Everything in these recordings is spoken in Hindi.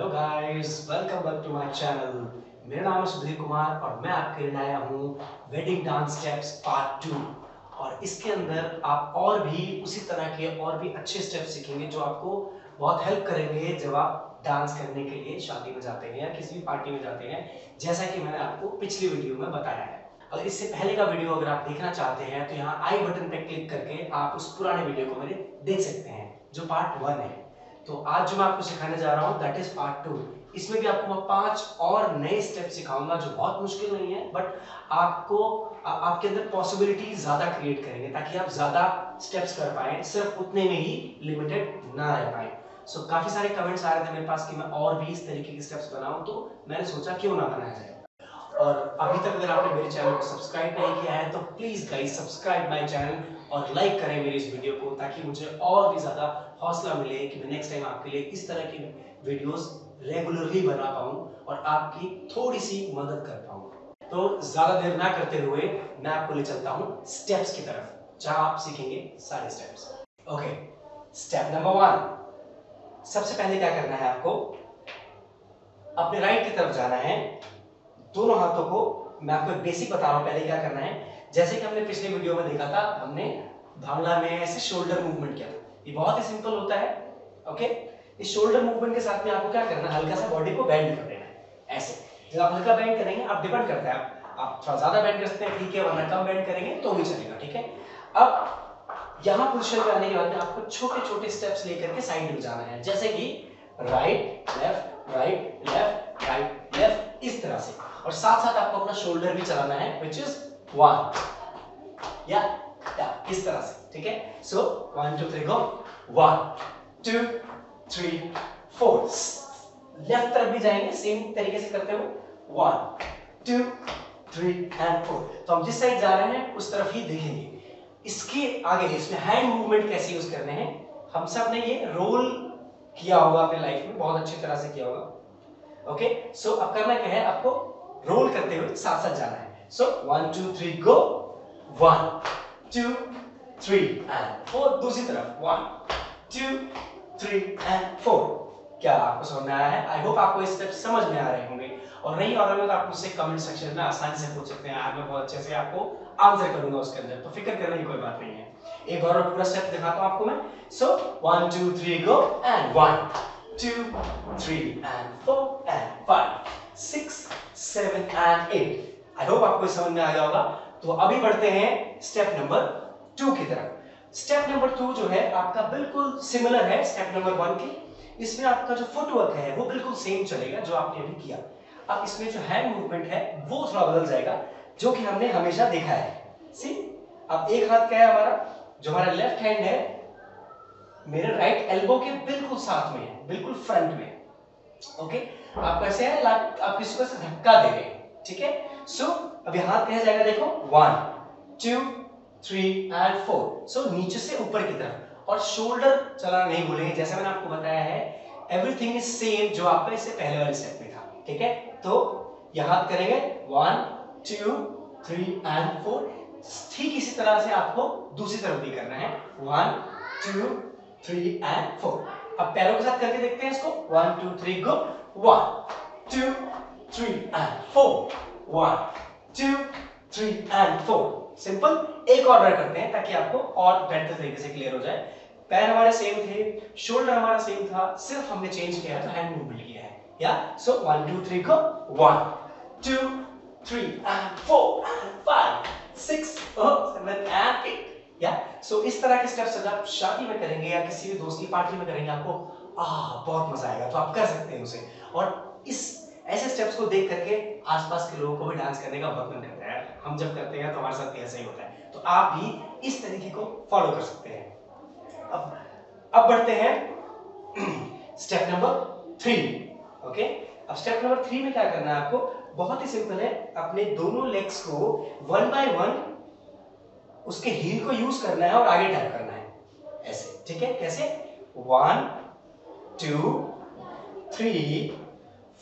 Hello guys welcome back to my channel मेरा नाम है सुधीर कुमार और मैं आपके लिए लाया हूँ wedding dance steps part two और इसके अंदर आप और भी, उसी तरह के और भी अच्छे स्टेप्स सीखेंगे जो आपको बहुत हेल्प करेंगे जब आप डांस करने के लिए शादी में जाते हैं या किसी भी पार्टी में जाते हैं, जैसा कि मैंने आपको पिछली वीडियो में बताया है। अगर इससे पहले का वीडियो अगर आप देखना चाहते हैं तो यहाँ आई बटन पर क्लिक करके आप उस पुराने वीडियो को मेरे देख सकते हैं, जो पार्ट वन है। तो आज जो मैं आपको सिखाने जा रहा हूँ दैट इज़ पार्ट टू इसमें भी आपको मैं पाँच और नए स्टेप सिखाऊँगा जो बहुत मुश्किल नहीं है बट आपको आ, आपके अंदर पॉसिबिलिटी ज़्यादा क्रिएट करेंगे ताकि आप ज़्यादा स्टेप्स कर पाए सिर्फ़ उतने में ही लिमिटेड ना रह पाए. सो so, काफ़ी सारे कमेंट्स आ रहे थे मेरे पास कि मैं और भी इस तरीके के स्टेप्स बनाऊँ तो मैंने सोचा क्यों ना बनाया जाए. और अभी तक अगर आपने मेरे चैनल को सब्सक्राइब नहीं किया है तो please guys subscribe my channel और लाइक करें मेरी इस वीडियो को ताकि मुझे और भी ज़्यादा हौसला मिले कि मैं नेक्स्ट टाइम आपके लिए इस तरह की वीडियोस रेगुलरली बना पाऊँ और आपकी थोड़ी सी मदद कर पाऊँ। तो ज़्यादा देर ना करते हुए मैं आपको ले चलता हूँ स्टेप्स की तरफ़, जहाँ आप सीखेंगे सारे steps okay step number one सबसे पहले क्या करना है आपको? अपने राइट की तरफ़ जाना है। दोनों हाथों को मैं आपको बेसिक बता रहा हूँ, पहले क्या करना है? जैसे कि हमने पिछले वीडियो में देखा था, हमने भांगड़ा में ऐसे शोल्डर मूवमेंट किया था। ये बहुत ही सिंपल होता है ओके इस शोल्डर मूवमेंट के साथ में आपको क्या करना है? हल्का सा बॉडी को बेंड कर देना है, ऐसे। जब आप हल्का बेंड करेंगे, आप डिपेंड करता है। आप थोड़ा ज़्यादा बेंड कर सकते हैं, ठीक है, वरना कम बैंड करेंगे तो भी चलेगा, ठीक है? अब, यहाँ पोजिशन में आने के बाद आपको छोटे छोटे स्टेप्स लेकर के साइड में जाना है, जैसे कि right left right left right left इस तरह से। और साथ साथ आपको अपना शोल्डर भी चलाना है विच इज़ वन या इस तरह से, ठीक है? So one two three go one two three four left तरफ़ भी जाएँगे सेम तरीके से करते हुए. One two three and four तो हम जिस साइड जा रहे हैं, उस तरफ़ ही देखेंगे. इसके आगे इसमें हैंड मूवमेंट कैसे यूज़ करने हैं? हम सबने ये रोल किया होगा अपने लाइफ में, बहुत अच्छी तरह से किया होगा. ओके सो अब करना क्या है? आपको रोल करते हुए साथ साथ जाना है. So one two three go one two three and four दूसरी तरफ़. One two three and four क्या आपको समझ में आया है? आई होप आपको ये स्टेप समझ में आ रहे होंगे। और नहीं आ रहे तो आप मुझसे कमेंट सेक्शन में आसानी से पूछ सकते हैं, आज मैं बहुत अच्छे से आपको आंसर करूँगा उसके अंदर। तो फ़िक्र करने की कोई बात नहीं है। एक और पूरा स्टेप दिखाता हूँ आपको मैं। So one two three go and one two three and four and five six seven and eight I hope आपको समझ में आ गया होगा। तो अभी बढ़ते हैं स्टेप नंबर टू की तरफ़। स्टेप नंबर टू जो है, आपका बिल्कुल सिमिलर है स्टेप नंबर वन की। इसमें आपका जो फुटवर्क है, वो बिल्कुल सेम चलेगा जो आपने अभी किया। अब इसमें जो हैंड मूवमेंट है, वो थोड़ा बदल जाएगा, जो कि हमने हमेशा देखा है। सी अब एक हाथ क्या है हमारा? जो हमारा लेफ़्ट हैंड है, मेरे राइट एल्बो के बिल्कुल साथ में है, बिल्कुल फ्रंट में ओके आप कैसे है? आप किसी को धक्का दे रहे हैं, ठीक है? सो so, अब हाथ कहा जाएगा देखो? One two three and four so नीचे से ऊपर की तरफ़. और शोल्डर चलाना नहीं भूलेंगे जैसे मैंने आपको बताया है एवरीथिंग इज़ सेम जो आपका इससे पहले वाले स्टेप में था. ठीक है? तो यह करेंगे. One two three and four ठीक इसी तरह से आपको दूसरी तरफ़ भी करना है. One two three and four अब पैरों के साथ करके देखते हैं इसको. One two three go one two three and four one two three and four simple एक और बार करते हैं ताकि आपको और बेहतर तरीके से क्लियर हो जाए। पैर हमारे सेम थे शोल्डर हमारा सेम था, सिर्फ़ हमने चेंज किया है तो हैंड मूवमेंट किया है। या so one two three go one two three and four and five six seven and eight या सो इस तरह के स्टेप्स अगर आप शादी में करेंगे या किसी भी दोस्त की पार्टी में करेंगे आपको आ बहुत मज़ा आएगा। तो आप कर सकते हैं उसे। और इस, ऐसे स्टेप्स को देख करके आसपास के लोगों को भी डांस करने का बहुत मन करता है। हम जब करते हैं तो हमारे साथ ऐसा ही होता है। तो आप भी इस तरीके को फॉलो कर सकते हैं। अब अब बढ़ते हैं। स्टेप नंबर थ्री ओके अब स्टेप नंबर थ्री में क्या करना है आपको? बहुत ही सिंपल है। अपने दोनों लेग्स को वन बाय वन उसके हील को यूज़ करना है और आगे टैप करना है। ऐसे, ठीक है? कैसे? One two three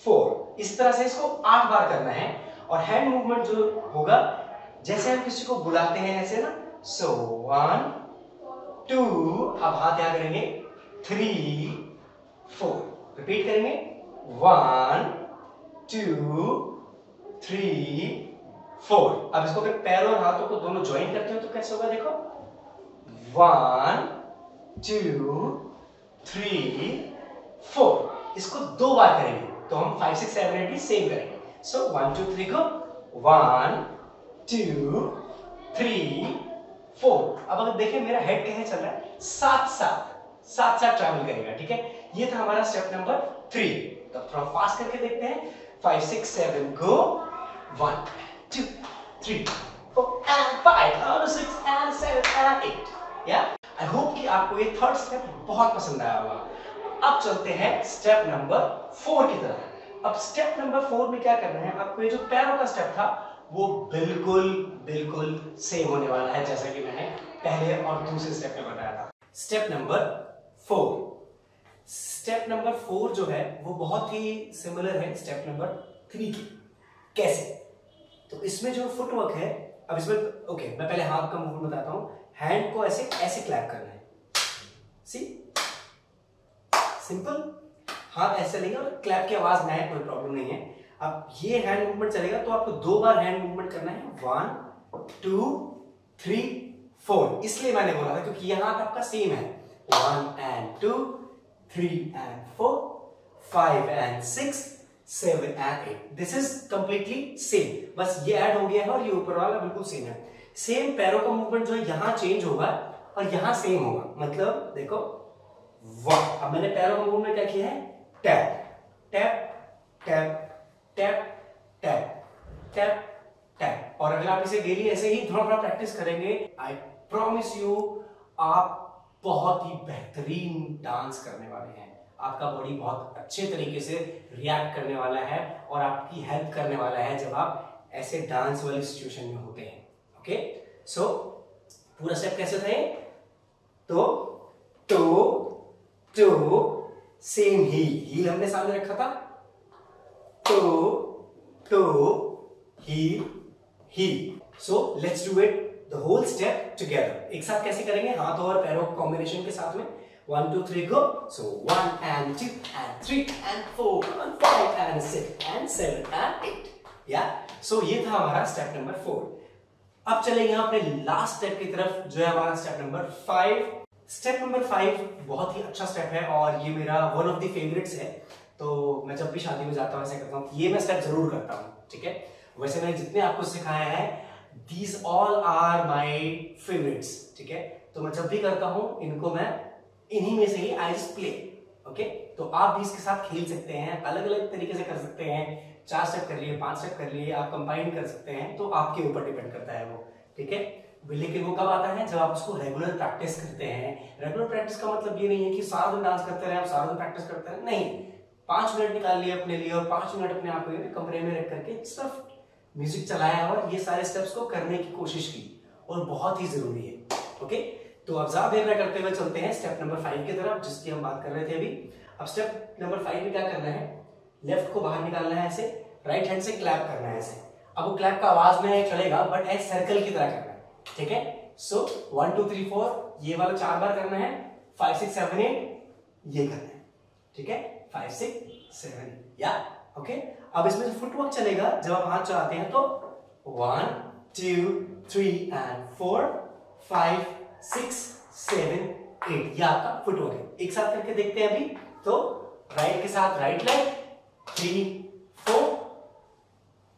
four. इस तरह से इसको आठ बार करना है। और हैंड मूवमेंट जो होगा, जैसे हम किसी को बुलाते हैं ऐसे ना सो वन टू अब हाथ यहाँ करेंगे? थ्री फोर रिपीट करेंगे। वन टू थ्री फोर अब इसको अगर पैर और हाथों को दोनों ज्वाइन करते हो तो कैसे होगा देखो? वन टू थ्री फोर इसको दो बार करेंगे। तो हम फाइव सिक्स सेवन एट भी सेम करेंगे। सो वन टू थ्री को वन टू थ्री फोर अब अगर देखें, मेरा हेड कैसे चल रहा है? साथ साथ साथ साथ ट्रैवल करेगा, ठीक है? ये था हमारा स्टेप नंबर थ्री तो थोड़ा फास्ट करके देखते हैं। Five six seven go one two three eight या आई होप कि आपको ये थर्ड स्टेप बहुत पसंद आया होगा। अब चलते हैं स्टेप नंबर फोर की तरफ़। अब स्टेप नंबर फोर में क्या करना है? आपको ये जो पैरों का स्टेप था, वो बिल्कुल बिल्कुल सेम होने वाला है, जैसा कि मैंने पहले और दूसरे स्टेप में बताया था। Step number four step number four जो है, वो बहुत ही सिमिलर है स्टेप नंबर थ्री की। कैसे? तो इसमें जो फुटवर्क है, अब इसमें ओके मैं पहले हाथ का मूवमेंट बताता हूँ। हैंड को ऐसे ऐसे क्लैप करना है। See simple. हाथ ऐसे लेंगे और क्लैप की आवाज़ ना है, कोई प्रॉब्लम नहीं है। अब ये हैंड मूवमेंट चलेगा तो आपको दो बार हैंड मूवमेंट करना है। वन टू थ्री फोर इसलिए मैंने बोला था, क्योंकि यह हाथ आपका सेम है। One and two three and four five and six seven and eight this is completely same बस ये ऐड हो गया है, और ये ऊपर वाला बिल्कुल सेम है। सेम पैरों का मूवमेंट जो है, यहाँ चेंज होगा, और यहाँ सेम होगा। मतलब देखो वाह अब मैंने पैरों का मूवमेंट क्या किया है? Tap tap tap tap tap tap tap और अगर आप इसे डेली ऐसे ही थोड़ा थोड़ा प्रैक्टिस करेंगे। आई प्रॉमिस यू आप बहुत ही बेहतरीन डांस करने वाले हैं। आपका बॉडी बहुत अच्छे तरीके से रिएक्ट करने वाला है और आपकी हेल्प करने वाला है जब आप ऐसे डांस वाली सिचुएशन में होते हैं। ओके सो पूरा स्टेप कैसे थे? तो टो टो सेम ही हील हमने सामने रखा था। Toe toe heel heel so let's do it the whole step together एक साथ कैसे करेंगे? हाथों और पैरों कॉम्बिनेशन के साथ में। One two three go so one and two and three and four and five and six and seven and eight या सो ये था हमारा स्टेप नंबर फोर अब चलेंगे अपने लास्ट स्टेप की तरफ़, जो है हमारा step number five step number five बहुत ही अच्छा स्टेप है और ये मेरा वन ऑफ़ द फेवरेट्स है। तो मैं जब भी शादी में जाता हूँ, ऐसे करता हूँ ये मैं स्टेप ज़रूर करता हूँ, ठीक है? वैसे मैंने जितने आपको सिखाया है these all are my favourites ठीक है? तो मैं जब भी करता हूँ, इनको मैं इन्हीं में से ही आई प्ले ओके तो आप भी इसके साथ खेल सकते हैं अलग अलग तरीके से कर सकते हैं। चार स्टेप कर लिए, पाँच स्टेप कर लिए, आप कंबाइन कर सकते हैं तो आपके ऊपर डिपेंड करता है वो, ठीक है? लेकिन वो कब आता है? जब आप उसको रेगुलर प्रैक्टिस करते हैं। रेगुलर प्रैक्टिस का मतलब ये नहीं है कि सारा दिन डांस करते रहे, आप सारा दिन प्रैक्टिस करते रहे। नहीं। पाँच मिनट निकाल लिए अपने लिए और पाँच मिनट अपने आप को कमरे में रख करके सिर्फ़ म्यूज़िक चलाया और ये सारे स्टेप्स को करने की कोशिश की। और बहुत ही ज़रूरी है। ओके तो अब ज़्यादा देर न करते हुए चलते हैं स्टेप नंबर फाइव की तरफ़, जिसकी हम बात कर रहे थे अभी। अब स्टेप नंबर फाइव में क्या करना है? लेफ़्ट को बाहर निकालना है ऐसे राइट हैंड से क्लैप करना है ऐसे। अब वो क्लैप का आवाज़ में चलेगा बट ए सर्कल की तरह करना ठीक है? So one two three four ये वाला चार बार करना है। फाइव सिक्स सेवन एट ये करना है। ठीक है? फाइव सिक्स सेवन या? ओके अब इसमें जो फुटवर्क चलेगा, जब आप हाथ चलाते हैं तो one two three and four five six seven eight ये आपका फुटवर्क है। एक साथ करके देखते हैं अभी। तो राइट के साथ right leg three four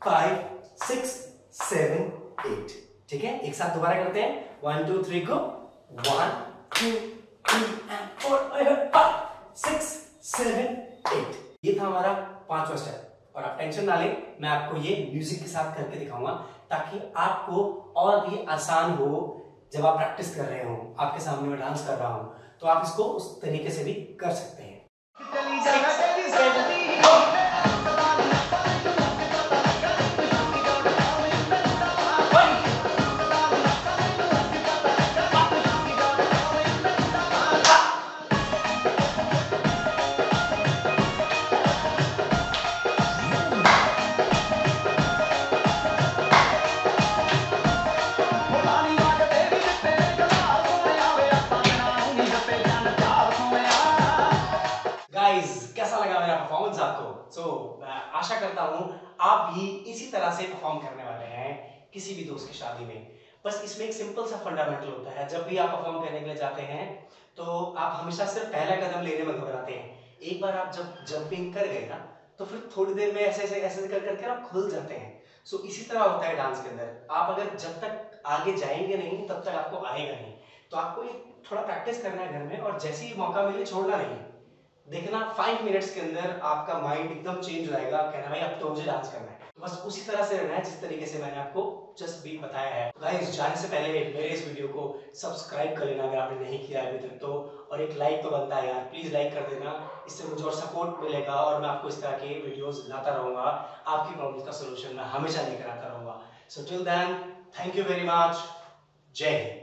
five six seven eight ठीक है? एक साथ दोबारा करते हैं। वन टू थ्री को one two three and four five six seven eight ये था हमारा पांचवा स्टेप और आप टेंशन ना लें, मैं आपको ये म्यूज़िक के साथ करके दिखाऊँगा, ताकि आपको और भी आसान हो जब आप प्रैक्टिस कर रहे हो, आपके सामने मैं डांस कर रहा हूँ। तो आप इसको उस तरीके से भी कर सकते हैं। सो मैं आशा करता हूँ आप भी इसी तरह से परफॉर्म करने वाले हैं किसी भी दोस्त की शादी में। बस इसमें एक सिंपल सा फंडामेंटल होता है जब भी आप परफॉर्म करने के लिए जाते हैं तो आप हमेशा सिर्फ़ पहला कदम लेने में घबराते हैं। एक बार आप जब जंपिंग कर गए ना तो फिर थोड़ी देर में ऐसे ऐसे ऐसे कर करके आप खुल जाते हैं। सो so, इसी तरह होता है डांस के अंदर। आप अगर जब तक आगे जाएँगे नहीं तब तक आपको आएगा नहीं। तो आपको ये थोड़ा प्रैक्टिस करना है घर में और जैसे ही मौका मिले छोड़ना नहीं। देखना फाइव मिनट्स के अंदर आपका माइंड एकदम चेंज हो जाएगा, कहना, भाई, अब तो मुझे डांस करना है। तो बस उसी तरह से रहना है, जिस तरीके से मैंने आपको जस्ट भी बताया है। गाइस जाने से पहले मेरे इस वीडियो को सब्सक्राइब कर लेना, अगर आपने नहीं किया अभी तक तो और एक लाइक तो बनता है यार प्लीज़ लाइक कर देना। इससे मुझे और सपोर्ट मिलेगा और मैं आपको इस तरह के वीडियोस लाता रहूँगा। आपकी प्रॉब्लम का सोल्यूशन मैं हमेशा लेकर आता रहूँगा। So till then thank you very much जय हिंद।